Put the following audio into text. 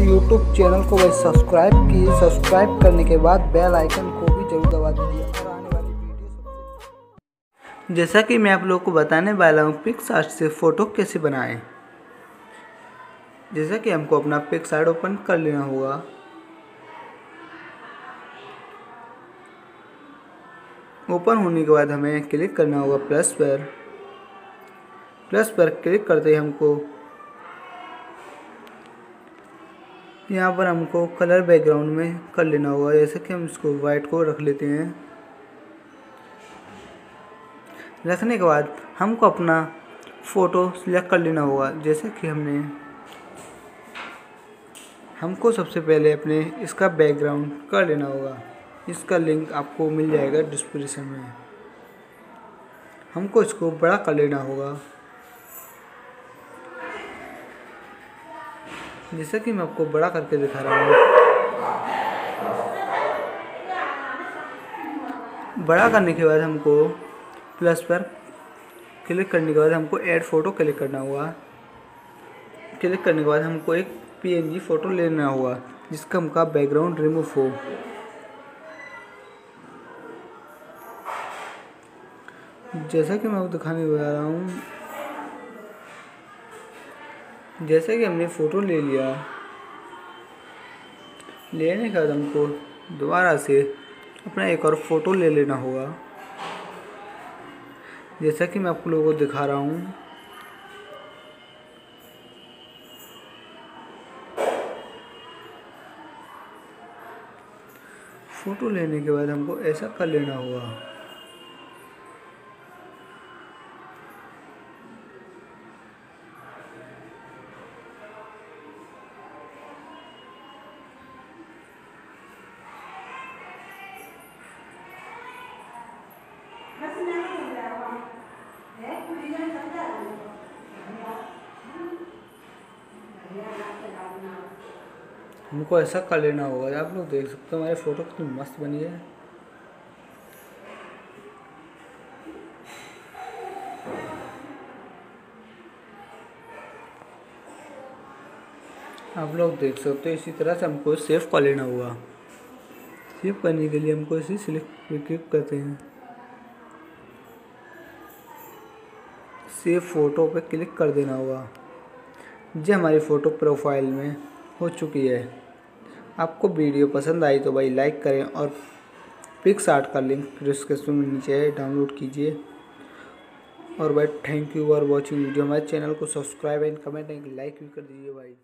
YouTube channel को भाई subscribe कीजिए। सब्सक्राइब करने के बाद बेल आइकन को भी ज़रूर दबा दीजिए जैसा कि मैं आप लोगों को बताने वाला हूँ पिक्स से फ़ोटो कैसे बनाएँ। जैसा कि हमको अपना पिक्स ओपन कर लेना होगा। ओपन होने के बाद हमें क्लिक करना होगा प्लस पर प्लस पर क्लिक करते ही हमको यहाँ पर हमको कलर बैकग्राउंड में कर लेना होगा। जैसे कि हम इसको वाइट को रख लेते हैं। रखने के बाद हमको अपना फ़ोटो सिलेक्ट कर लेना होगा। जैसे कि हमने, हमको सबसे पहले अपने इसका बैकग्राउंड कर लेना होगा। इसका लिंक आपको मिल जाएगा डिस्क्रिप्शन में। हमको इसको बड़ा कर लेना होगा। जैसा कि मैं आपको बड़ा करके दिखा रहा हूँ। बड़ा करने के बाद हमको प्लस पर क्लिक करने के बाद हमको ऐड फ़ोटो क्लिक करना होगा क्लिक करने के बाद हमको एक पीएनजी फ़ोटो लेना होगा जिसका हमका बैकग्राउंड रिमूव हो। जैसा कि मैं आपको दिखाने जा रहा हूँ जैसे कि हमने फ़ोटो ले लिया। लेने के बाद हमको दोबारा से अपना एक और फ़ोटो ले लेना होगा। जैसा कि मैं आप लोगों को दिखा रहा हूँ। फ़ोटो लेने के बाद हमको ऐसा कर लेना होगा। हमको ऐसा कर लेना होगा। आप लोग देख सकते हो, हमारी फ़ोटो कितनी मस्त बनी है। आप लोग देख सकते हो, इसी तरह से हमको सेव कर लेना होगा सेव करने के लिए हमको इसे सिलेक्ट क्लिक करते हैं। सेव फ़ोटो पे क्लिक कर देना होगा जी हमारी फ़ोटो प्रोफ़ाइल में हो चुकी है। आपको वीडियो पसंद आई तो भाई लाइक करें और पिक्स आर्ट का लिंक डिस्क्रिप्शन में नीचे है, डाउनलोड कीजिए। और भाई thank you for watching video हमारे चैनल को subscribe and comment and like भी कर दीजिए भाई।